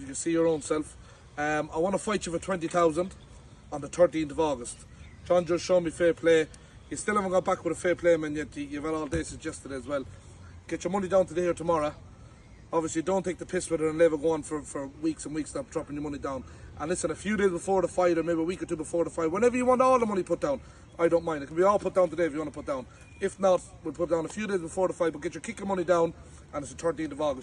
you can see your own self. Um, I want to fight you for 20,000 on the 13th of August. John just showed me fair play. You still haven't got back with a fair play man yet. you've had all day since yesterday as well. Get your money down today or tomorrow. Obviously, don't take the piss with it and leave it going on for, for weeks and weeks, stop dropping your money down. And listen, a few days before the fight, or maybe a week or two before the fight, whenever you want all the money put down, I don't mind. It can be all put down today if you want to put down. If not, we'll put down a few days before the fight, but get your kicker money down, and it's the 13th of August.